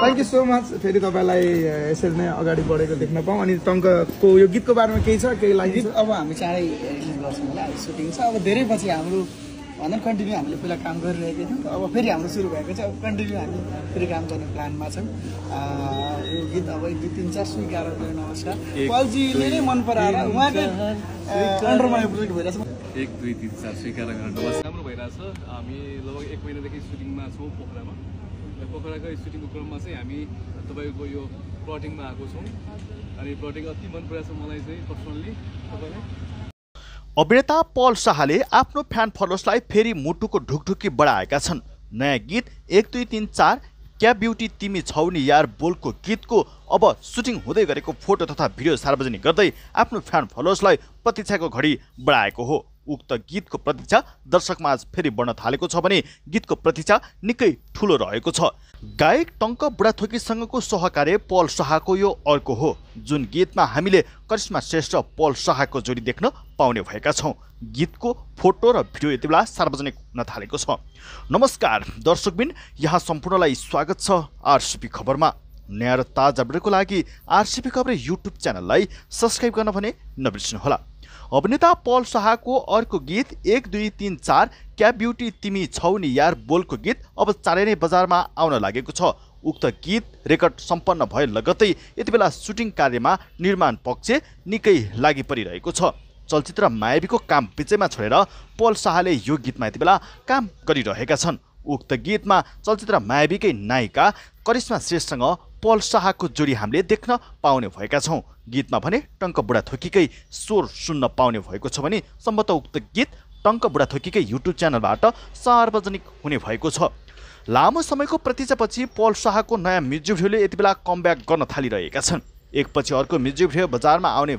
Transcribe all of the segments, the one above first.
Thank you so much फेरि तपाईँलाई यसरी नै अगाडि बढेको देख्न पाऊँ। अनि टङ्कको यो गीतको बारेमा केही छ केही लागि गीत अब हामी चाँडै रिलिज गर्छौँ होला सुटिङ छ। अब धेरै पछि हाम्रो भनौँ कन्टिन्यू हामीले पहिला काम गरिरहेको थियौँ। अब फेरि हाम्रो सुरु भएको छ। अब कन्टिन्यू हामी फेरि काम गर्ने प्लानमा छौँ। अँ, यो गीत अब एक दुई तिन चार स्वीकार नमस्कार। पालजीले नै मन पराएर उहाँकै अन्डरमा यो प्रोजेक्ट भइरहेको छ। एक दुई तिन चार स्वीकार गर्न। नमस्कार। राम्रो भइरहेछ हामी लगभग एक महिनादेखि सुटिङमा छौँ पोखरामा पोखराको सुटिङको क्रममा चाहिँ हामी तपाईँको यो प्लटिङमा आएको छौँ। अनि प्लटिङ अति मन परेको छ मलाई चाहिँ पर्सनल्ली अभिनेता पल शाहले आफ्नो फ्यान फलोवर्सलाई फेरि मुटुको ढुकढुकी बढाएका छन्। नयाँ गीत एक दुई तिन चार क्या ब्युटी तिमी छौ नि यार बोलको गीतको अब सुटिङ हुँदै गरेको फोटो तथा भिडियो सार्वजनिक गर्दै आफ्नो फ्यान फलोवर्सलाई प्रतीक्षाको घडी बढाएको हो। उक्त गीतको प्रतीक्षा दर्शकमा आज फेरि बढ्न थालेको छ भने गीतको प्रतीक्षा निकै ठुलो रहेको छ। गायक टङ्क बुढाथोकीसँगको सहकार्य पल शाहको यो अर्को हो। जुन गीतमा हामीले करिश्मा श्रेष्ठ पल शाहको जोडी देख्न पाउने भएका छौँ। गीतको फोटो र भिडियो यति बेला सार्वजनिक हुन थालेको छ। नमस्कार दर्शकबिन यहाँ सम्पूर्णलाई स्वागत छ आरसिपी खबरमा। नयाँ र ताजा अपडेटको लागि आरसिपी खबर युट्युब च्यानललाई सब्सक्राइब गर्न भने नबिर्सिनुहोला। अभिनेता पल शाहको अर्को गीत एक दुई तिन चार क्या ब्युटी तिमी छौ नि यार बोलको गीत अब चाँडै नै बजारमा आउन लागेको छ। उक्त गीत रेकर्ड सम्पन्न भए लगत्तै यति बेला सुटिङ कार्यमा निर्माण पक्ष निकै लागि परिरहेको छ। चलचित्र मायावीको काम बिचैमा छोडेर पल शाहले यो गीतमा यति बेला काम गरिरहेका छन्। उक्त गीतमा चलचित्र मायावीकै नायिका करिश्मा श्रेष्ठसँग पल शाहको जोडी हामीले देख्न पाउने भएका छौँ। गीतमा भने टङ्क बुढाथोकीकै स्वर सुन्न पाउने भएको छ भने सम्भवतः उक्त गीत टङ्क बुढाथोकीकै युट्युब च्यानलबाट सार्वजनिक हुने भएको छ। लामो समयको प्रतीक्षापछि पल शाहको नयाँ म्युजिक भिडियोले यति बेला कमब्याक गर्न थालिरहेका छन्। एकपछि अर्को म्युजिक भिडियो बजारमा आउने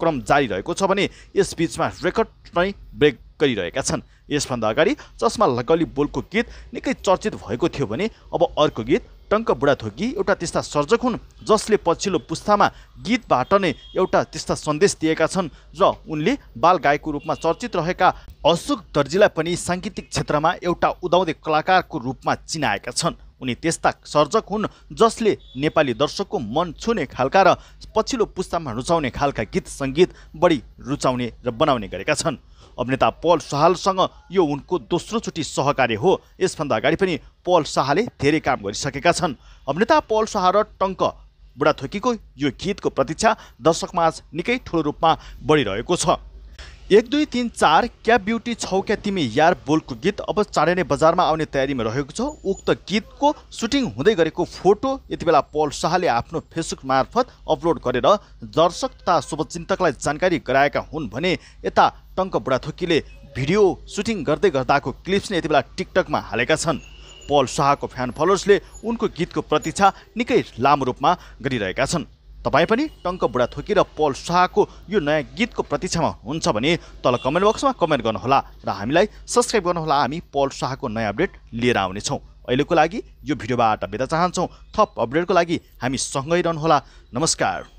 क्रम जारी रहेको छ भने यस बिचमा रेकर्ड नै ब्रेक गरिरहेका छन्। यसभन्दा अगाडि चस्मा लगली बोलको गीत निकै चर्चित भएको थियो भने अब अर्को गीत टङ्क बुढाथोकी एउटा त्यस्ता सर्जक हुन् जसले पछिल्लो पुस्तामा गीतबाट नै एउटा त्यस्ता सन्देश दिएका छन् र उनले बाल गायकको रूपमा चर्चित रहेका अशोक दर्जीलाई पनि साङ्गीतिक क्षेत्रमा एउटा उदाउँदे कलाकारको रूपमा चिनाएका छन्। उनी त्यस्ता सर्जक हुन् जसले नेपाली दर्शकको मन छुने खालका र पछिल्लो पुस्तामा रुचाउने खालका गीत सङ्गीत बढी रुचाउने र बनाउने गरेका छन्। अभिनेता पल शाहलसँग यो उनको दोस्रोचोटि सहकार्य हो। यसभन्दा अगाडि पनि पल शाहले धेरै काम गरिसकेका छन्। अभिनेता पल शाह र टङ्क बुढाथोकीको यो गीतको प्रतीक्षा दर्शकमा आज निकै ठुलो रूपमा बढिरहेको छ। एक दुई तिन चार क्या ब्युटी छौ क्या तिमी? यार बोलको गीत अब चाँडै नै बजारमा आउने तयारीमा रहेको छ। उक्त गीतको सुटिङ हुँदै गरेको फोटो यति बेला पल शाहले आफ्नो फेसबुक मार्फत अपलोड गरेर दर्शक तथा शुभचिन्तकलाई जानकारी गराएका हुन् भने यता टङ्क बुढाथोकीले भिडियो सुटिङ गर्दै गर्दाको क्लिप्स नै यति बेला टिकटकमा हालेका छन्। पल शाहको फ्यान फलोवर्सले उनको गीतको प्रतीक्षा निकै लामो रूपमा गरिरहेका छन्। तपाईँ पनि टङ्क बुढाथोकी र पल शाहको यो नयाँ गीतको प्रतीक्षामा हुन्छ भने तल कमेन्ट बक्समा कमेन्ट गर्नुहोला र हामीलाई सब्सक्राइब गर्नुहोला। हामी पल शाहको नयाँ अपडेट लिएर आउनेछौँ। अहिलेको लागि यो भिडियोबाट बिदा चाहन्छौँ। थप अपडेटको लागि हामी सँगै रहनुहोला। नमस्कार।